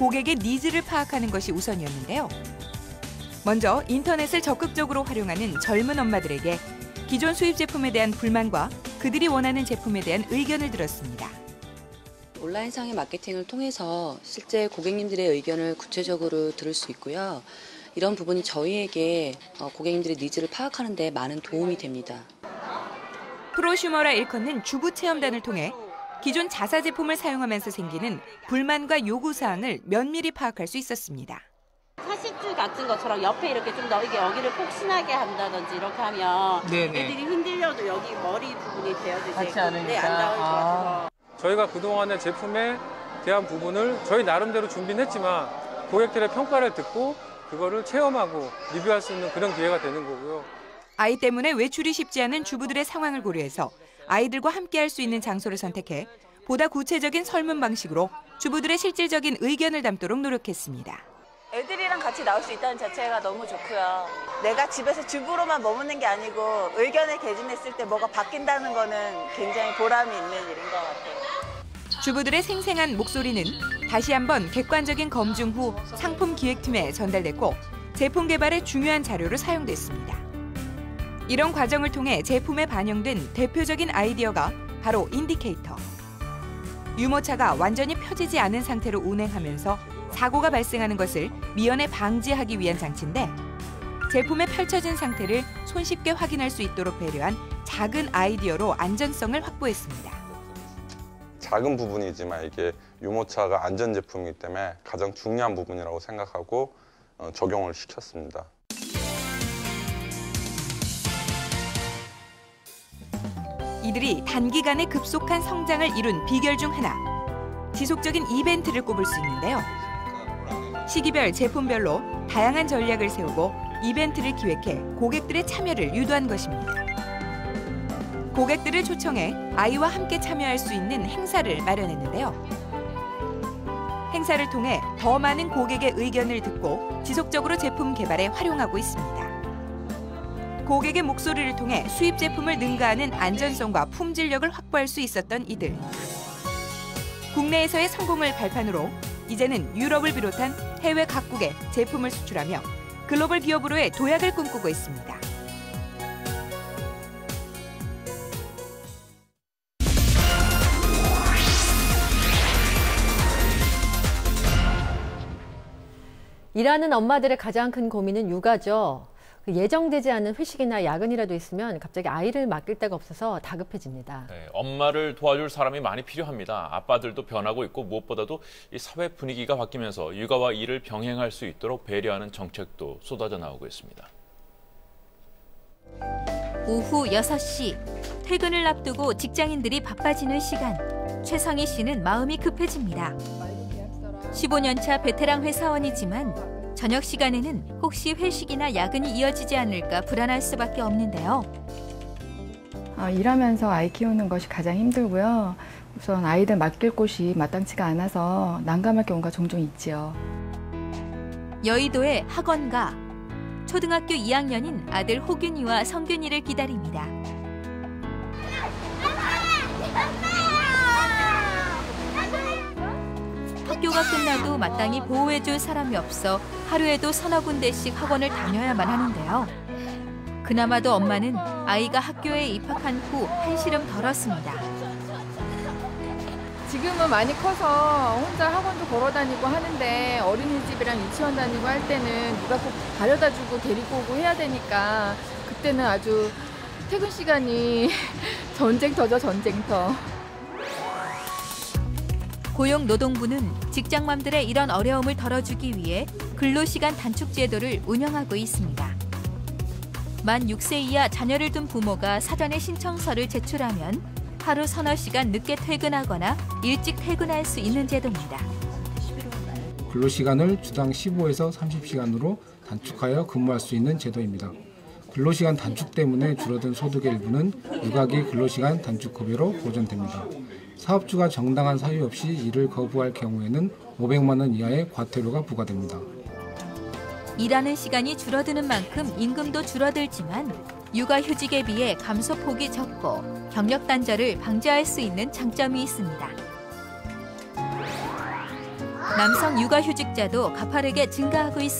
고객의 needs를 파악하는 것이 우선이었는데요. 먼저 인터넷을 적극적으로 활용하는 젊은 엄마들에게 기존 수입 제품에 대한 불만과 그들이 원하는 제품에 대한 의견을 들었습니다. 온라인상의 마케팅을 통해서 실제 고객님들의 의견을 구체적으로 들을 수 있고요. 이런 부분이 저희에게 어, 고객님들의 needs를 파악하는 데 많은 도움이 됩니다. 프로슈머라 일컨는 주부 체험단을 통해 기존 자사 제품을 사용하면서 생기는 불만과 요구 사항을 면밀히 파악할 수 있었습니다. 사십줄 같은 것처럼 옆에 이렇게 좀 더 이게 여기를 폭신하게 한다든지 이렇게 하면 네네. 애들이 흔들려도 여기 머리 부분이 되어도 않으니까. 네, 안 닿을 것 아. 같아서 저희가 그동안의 제품에 대한 부분을 저희 나름대로 준비는 했지만 고객들의 평가를 듣고 그거를 체험하고 리뷰할 수 있는 그런 기회가 되는 거고요. 아이 때문에 외출이 쉽지 않은 주부들의 상황을 고려해서 아이들과 함께할 수 있는 장소를 선택해 보다 구체적인 설문 방식으로 주부들의 실질적인 의견을 담도록 노력했습니다. 애들이랑 같이 나올 수 있다는 자체가 너무 좋고요. 내가 집에서 주부로만 머무는 게 아니고 의견을 개진했을 때 뭐가 바뀐다는 거는 굉장히 보람이 있는 일인 것 같아요. 주부들의 생생한 목소리는 다시 한번 객관적인 검증 후 상품 기획팀에 전달됐고 제품 개발에 중요한 자료로 사용됐습니다. 이런 과정을 통해 제품에 반영된 대표적인 아이디어가 바로 인디케이터. 유모차가 완전히 펴지지 않은 상태로 운행하면서 사고가 발생하는 것을 미연에 방지하기 위한 장치인데 제품의 펼쳐진 상태를 손쉽게 확인할 수 있도록 배려한 작은 아이디어로 안전성을 확보했습니다. 작은 부분이지만 이게 유모차가 안전 제품이기 때문에 가장 중요한 부분이라고 생각하고 어, 적용을 시켰습니다. 이들이 단기간에 급속한 성장을 이룬 비결 중 하나. 지속적인 이벤트를 꼽을 수 있는데요. 시기별, 제품별로 다양한 전략을 세우고 이벤트를 기획해 고객들의 참여를 유도한 것입니다. 고객들을 초청해 아이와 함께 참여할 수 있는 행사를 마련했는데요. 행사를 통해 더 많은 고객의 의견을 듣고 지속적으로 제품 개발에 활용하고 있습니다. 고객의 목소리를 통해 수입 제품을 능가하는 안전성과 품질력을 확보할 수 있었던 이들. 국내에서의 성공을 발판으로 이제는 유럽을 비롯한 해외 각국에 제품을 수출하며 글로벌 기업으로의 도약을 꿈꾸고 있습니다. 일하는 엄마들의 가장 큰 고민은 육아죠. 그 예정되지 않은 회식이나 야근이라도 있으면 갑자기 아이를 맡길 데가 없어서 다급해집니다. 네, 엄마를 도와줄 사람이 많이 필요합니다. 아빠들도 변하고 있고 무엇보다도 이 사회 분위기가 바뀌면서 육아와 일을 병행할 수 있도록 배려하는 정책도 쏟아져 나오고 있습니다. 오후 6시 퇴근을 앞두고 직장인들이 바빠지는 시간 최성희 씨는 마음이 급해집니다. 15년차 베테랑 회사원이지만 저녁 시간에는 혹시 회식이나 야근이 이어지지 않을까 불안할 수밖에 없는데요. 어, 일하면서 아이 키우는 것이 가장 힘들고요. 우선 아이들 맡길 곳이 마땅치가 않아서 난감할 경우가 종종 있지요. 여의도의 학원가 초등학교 2학년인 아들 호균이와 성균이를 기다립니다. 학교가 끝나도 마땅히 보호해줄 사람이 없어 하루에도 서너 군데씩 학원을 다녀야만 하는데요. 그나마도 엄마는 아이가 학교에 입학한 후 한시름 덜었습니다. 지금은 많이 커서 혼자 학원도 걸어 다니고 하는데 어린이집이랑 유치원 다니고 할 때는 누가 꼭 바래다 주고 데리고 오고 해야 되니까 그때는 아주 퇴근 시간이 전쟁터죠, 전쟁터. 고용노동부는 직장맘들의 이런 어려움을 덜어주기 위해 근로시간 단축 제도를 운영하고 있습니다. 만 6세 이하 자녀를 둔 부모가 사전에 신청서를 제출하면 하루 서너 시간 늦게 퇴근하거나 일찍 퇴근할 수 있는 제도입니다. 근로시간을 주당 15에서 30시간으로 단축하여 근무할 수 있는 제도입니다. 근로시간 단축 때문에 줄어든 소득의 일부는 육아기 근로시간 단축 급여로 보존됩니다. 사업주가 정당한 사유 없이 일을 거부할 경우에는 500만 원 이하의 과태료가 부과됩니다. 일하는 시간이 줄어드는 만큼 임금도 줄어들지만 육아휴직에 비해 감소폭이 적고 경력 단절을 방지할 수 있는 장점이 있습니다. 남성 육아휴직자도 가파르게 증가하고 있습니다.